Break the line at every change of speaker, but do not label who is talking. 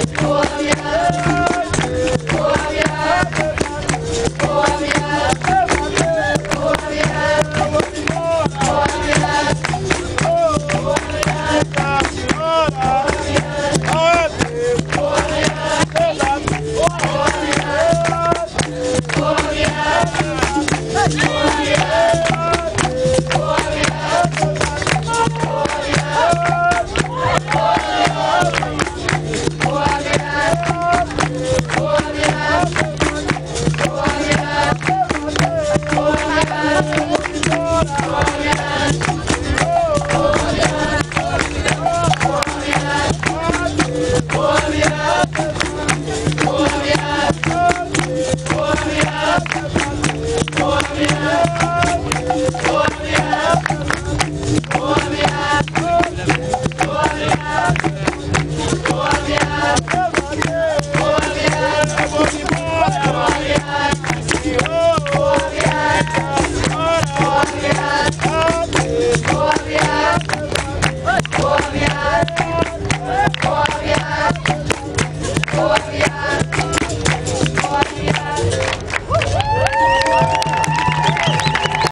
Oh, yeah. yeah! Oh yeah! Oh,